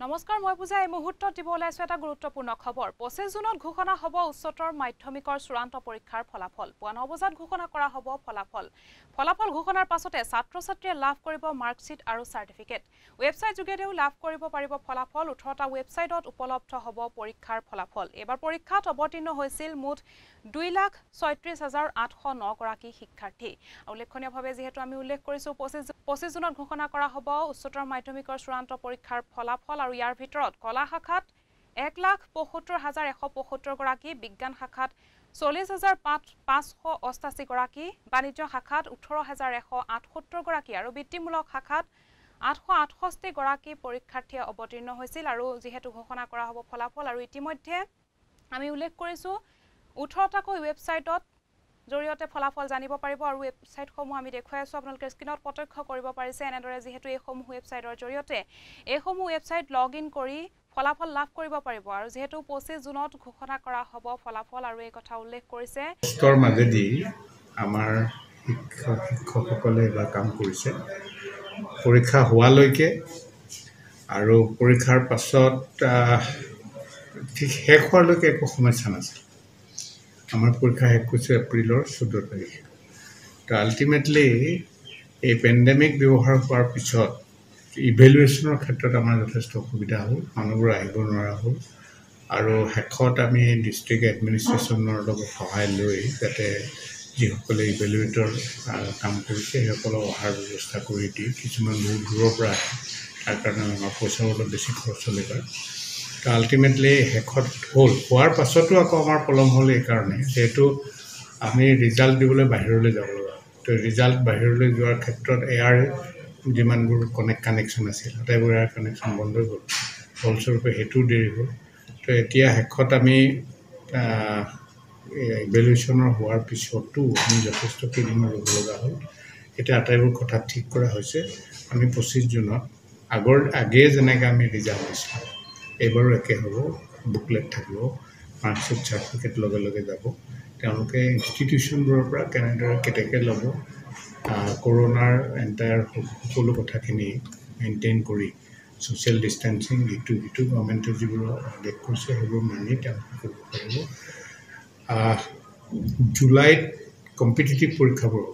নমস্কাৰ মই পূজা। এই মুহূৰ্তত দিব ওলাইছোঁ এটা গুৰুত্বপূৰ্ণ খবৰ। পঁচিছ জুনত ঘোষণা হ'ব উচ্চতৰ মাধ্যমিকৰ চূড়ান্ত পৰীক্ষাৰ ফলাফল। পুৱা ন বজাত ঘোষণা কৰা হ'ব ফলাফল। ফলাফল ঘোষণাৰ পাছতে ছাত্ৰ ছাত্ৰীয়ে লাভ কৰিব মাৰ্কশ্বিট আৰু চাৰ্টিফিকেট। ৱেবছাইট যোগেদিও লাভ কৰিব পাৰিব ফলাফল। ওঠৰটা ৱেবছাইটত উপলব্ধ হ'ব পৰীক্ষাৰ ফলাফল। এইবাৰ পৰীক্ষাত অৱতীৰ্ণ হৈছিল মুঠ দুই লাখ ছয়ত্ৰিছ হাজাৰ আঠশ নগৰাকী শিক্ষাৰ্থী। উল্লেখনীয়ভাৱে যিহেতু আমি উল্লেখ কৰিছোঁ পঁচিছ পঁচিছ জুনত ঘোষণা কৰা হ'ব উচ্চতৰ মাধ্যমিকৰ চূড়ান্ত পৰীক্ষাৰ ফলাফল আৰু ইয়াৰ ভিতৰত কলা শাখাত এক লাখ পঁয়সত্তৰ হাজাৰ এশ পঁয়সত্তৰগৰাকী বিজ্ঞান শাখাত চল্লিছ হাজাৰ পাঁচ পাঁচশ অষ্টাশীগৰাকী বাণিজ্য শাখাত ওঠৰ হাজাৰ এশ আঠসত্তৰগৰাকী আৰু বৃত্তিমূলক শাখাত আঠশ আঠষষ্ঠিগৰাকী পৰীক্ষাৰ্থীয়ে অৱতীৰ্ণ হৈছিল আৰু যিহেতু ঘোষণা কৰা হ'ব ফলাফল আৰু ইতিমধ্যে আমি উল্লেখ কৰিছোঁ ওঠৰটাকৈ ৱেবছাইটত জৰিয়তে ফলাফল জানিব পাৰিব আৰু ৱেবছাইটসমূহ আমি দেখুৱাই আছোঁ। আপোনালোকে স্ক্ৰীণত প্ৰত্যক্ষ কৰিব পাৰিছে এনেদৰে যিহেতু এইসমূহ ৱেবছাইটৰ জৰিয়তে। এইসমূহ ৱেবছাইট লগ ইন কৰি ফলাফল লাভ কৰিব পাৰিব আৰু যিহেতু পঁচিছ জুনত ঘোষণা কৰা হ'ব ফলাফল আৰু এই কথা উল্লেখ কৰিছে। মাজেদি আমাৰ শিক্ষক শিক্ষকসকলে এইবাৰ কাম কৰিছে। পৰীক্ষা হোৱালৈকে আৰু পৰীক্ষাৰ পাছত ঠিক শেষ হোৱালৈকে একো সমস্যা নাছিল। আমাৰ পৰীক্ষা শেষ কৰিছোঁ এপ্ৰিলৰ চৈধ্য তাৰিখে তো আল্টিমেটলি এই পেণ্ডেমিক ব্যৱহাৰ হোৱাৰ পিছত ইভেলুৱেশ্যনৰ ক্ষেত্ৰত আমাৰ যথেষ্ট অসুবিধা হ'ল মানুহবোৰ আহিব নোৱাৰা হ'ল। আৰু শেষত আমি ডিষ্ট্ৰিক্ট এডমিনিষ্ট্ৰেশ্যনৰ লগত সহায় লৈ যাতে যিসকলে ইভেলুৱেটৰ কাম কৰিছে সেইসকলক অহাৰ ব্যৱস্থা কৰি দি কিছুমান বহুত দূৰৰ পৰা আহে। তাৰ কাৰণে আমাৰ পইচাও অলপ বেছি খৰচ হ'লে তো আল্টিমেটলি শেষত হ'ল। হোৱাৰ পাছতো আকৌ আমাৰ পলম হ'ল এইকাৰণে যিহেতু আমি ৰিজাল্ট দিবলৈ বাহিৰলৈ যাব লগা। তো ৰিজাল্ট বাহিৰলৈ যোৱাৰ ক্ষেত্ৰত এয়াৰ যিমানবোৰ কানেক্ট কানেকশ্যন আছিল আটাইবোৰ এয়াৰ কানেকশ্যন বন্ধ হৈ গ'ল। ফলস্বৰূপে সেইটোও দেৰি হ'ল। তো এতিয়া শেষত আমি ইভেলুৱেশ্যনৰ হোৱাৰ পিছতো আমি যথেষ্ট কেইদিনমান ৰ'ব লগা হ'ল। এতিয়া আটাইবোৰ কথা ঠিক কৰা হৈছে। আমি পঁচিছ জুনত আগৰ আগেয়ে যেনেকৈ আমি ৰিজাল্ট দিছিলোঁ। এইবাৰো একে হ'ব বুকলেট থাকিব মাৰ্কশ্বিট চাৰ্টিফিকেট লগে লগে যাব। তেওঁলোকে ইনষ্টিটিউশ্যনবোৰৰ পৰা কেনেদৰে কেনেকৈ ল'ব কৰোণাৰ এণ্টায়াৰ সকলো কথাখিনি মেইনটেইন কৰি ছ'চিয়েল ডিষ্টেঞ্চিং ইটো সিটো গভৰ্ণমেণ্টে যিবোৰ আদেশ কৰিছে সেইবোৰ মানি তেওঁলোকে কৰিব পাৰিব। জুলাইত কম্পিটিটিভ পৰীক্ষাবোৰ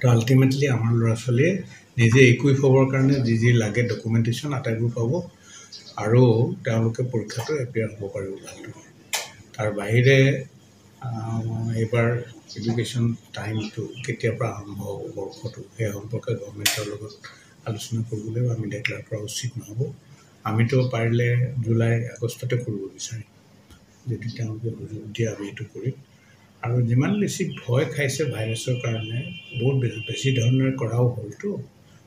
তো আল্টিমেটলি আমাৰ ল'ৰা ছোৱালীয়ে নিজে ইকুইপ হ'বৰ কাৰণে যি যি লাগে ডকুমেণ্টেশ্যন আটাইবোৰ পাব। আৰু তেওঁলোকে পৰীক্ষাটো এপিয়াৰ হ'ব পাৰিব ভালদৰে তাৰ বাহিৰে এইবাৰ এডুকেশ্যন টাইমটো কেতিয়াৰ পৰা আৰম্ভ হ'ব বৰ্ষটো সেই সম্পৰ্কে গভৰ্ণমেণ্টৰ লগত আলোচনা কৰিবলৈও আমি ডেক্লেয়াৰ কৰা উচিত নহ'ব। আমিতো পাৰিলে জুলাই আগষ্টতে কৰিব বিচাৰিম যদি তেওঁলোকে সুযোগ দিয়ে আমি এইটো কৰিম। আৰু যিমান বেছি ভয় খাইছে ভাইৰাছৰ কাৰণে বহুত বেছি বেছি ধৰণেৰে কৰাও হ'লতো।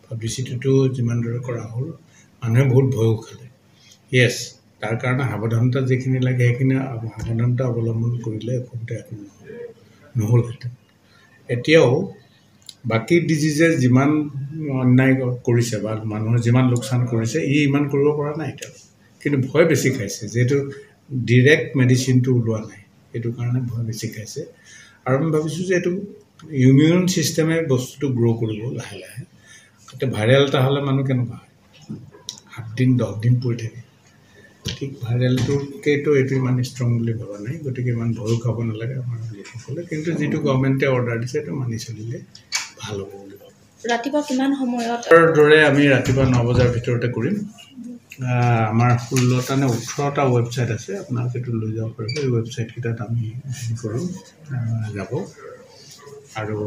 পাব্লিচিটিটো যিমান দৰে কৰা হ'ল মানুহে বহুত ভয়ো খালে। য়েছ তাৰ কাৰণে সাৱধানতা যিখিনি লাগে সেইখিনি সাৱধানতা অৱলম্বন কৰিলে অসুবিধা একো নহ'ল নহ'লহেঁতেন এতিয়াও বাকী ডিজিজে যিমান অন্যায় কৰিছে বা মানুহৰ যিমান লোকচান কৰিছে ই ইমান কৰিব পৰা নাই এতিয়া। কিন্তু ভয় বেছি খাইছে যিহেতু ডিৰেক্ট মেডিচিনটো ওলোৱা নাই। সেইটো কাৰণে ভয় বেছি খাইছে। আৰু আমি ভাবিছোঁ যে এইটো ইমিউন ছিষ্টেমে বস্তুটো গ্ৰ' কৰিব লাহে লাহে। এতিয়া ভাইৰেল এটা হ'লে মানুহ কেনেকুৱা হয়? সাতদিন দহদিন পৰি থাকে। ঠিক ভাইৰেলটোতকৈতো এইটো ইমান ষ্ট্ৰং বুলি ভবা নাই গতিকে ইমান ভয়ো খাব নালাগে আমাৰ লোকসকলে। কিন্তু যিটো গভৰ্ণমেণ্টে অৰ্ডাৰ দিছে সেইটো মানি চলিলে ভাল হ'ব বুলি ভাবোঁ। ৰাতিপুৱা কিমান সময়ত? দৰে আমি ৰাতিপুৱা ন বজাৰ ভিতৰতে কৰিম। আমাৰ ষোল্লটা নে ওঠৰটা ৱেবছাইট আছে আপোনালোকে এইটো লৈ যাব পাৰিব। এই ৱেবছাইটকেইটাত আমি হেৰি কৰোঁ যাব। আৰু